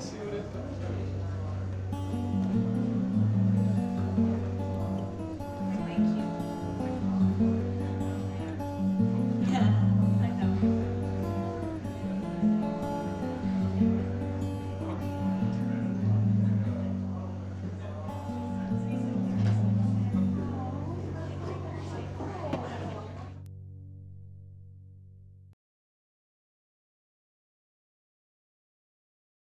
story for you. I